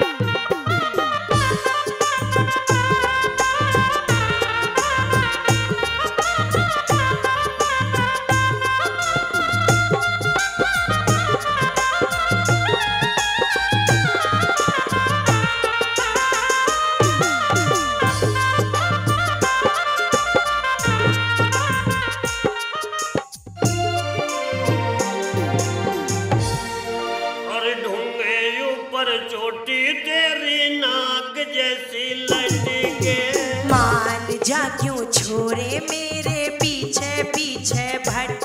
और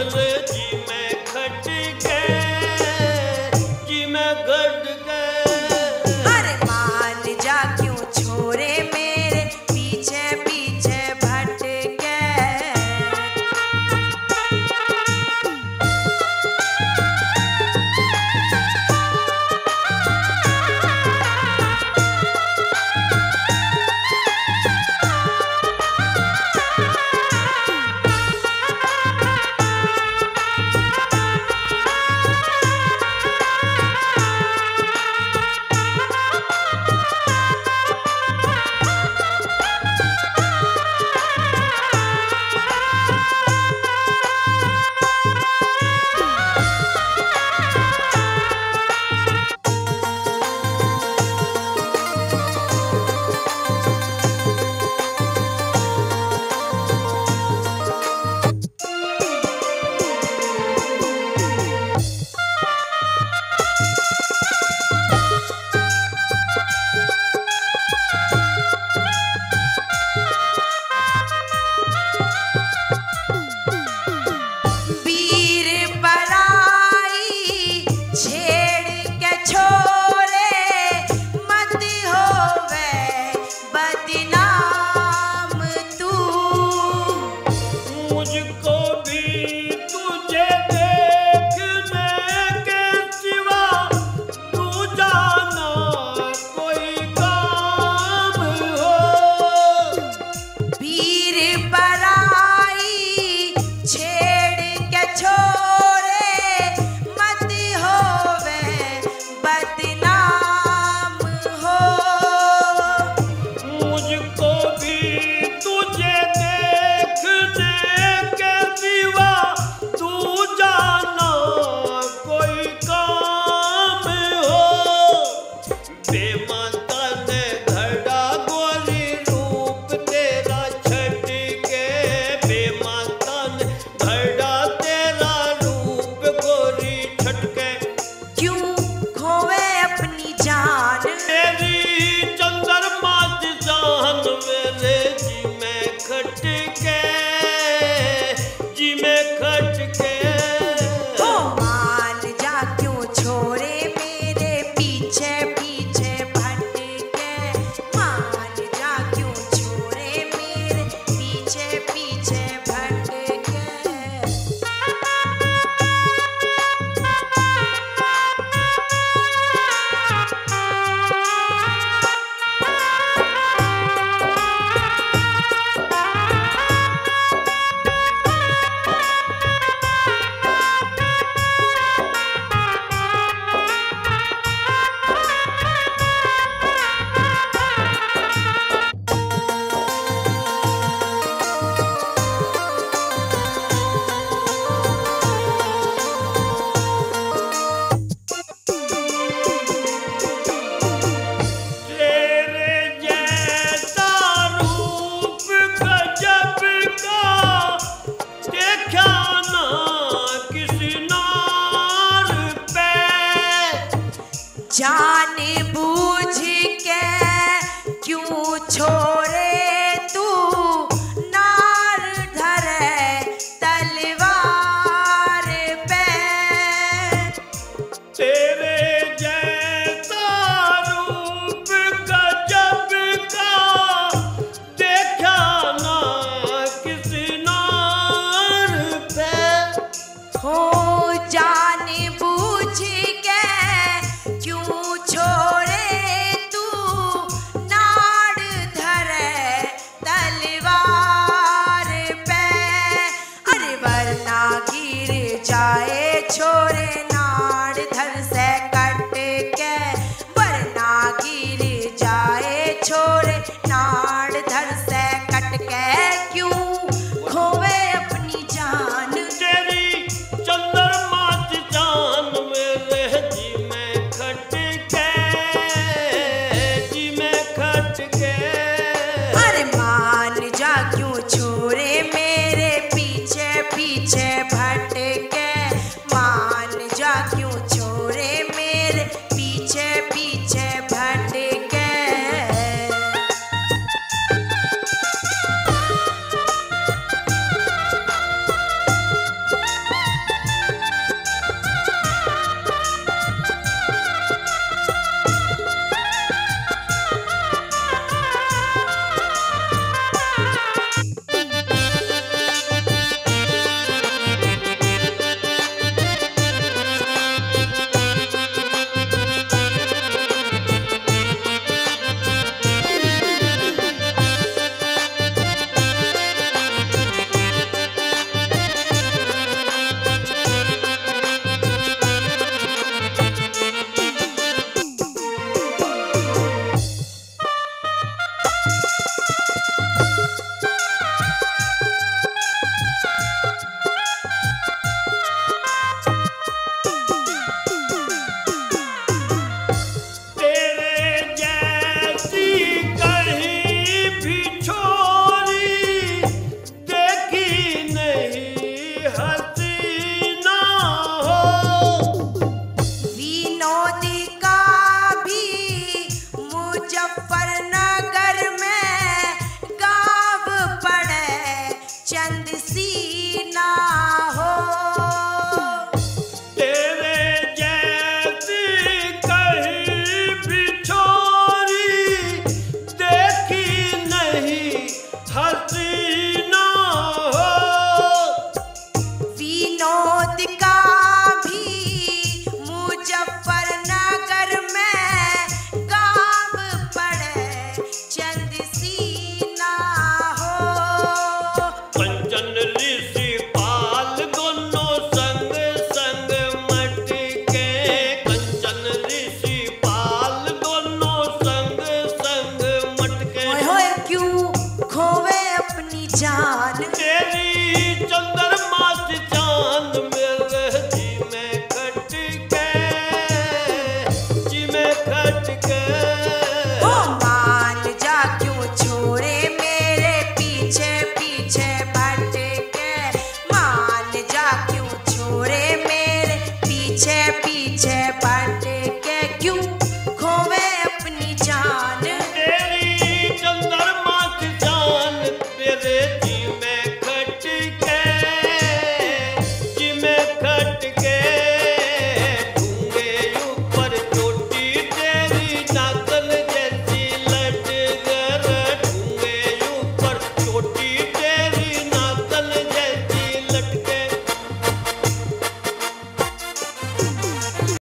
रहवे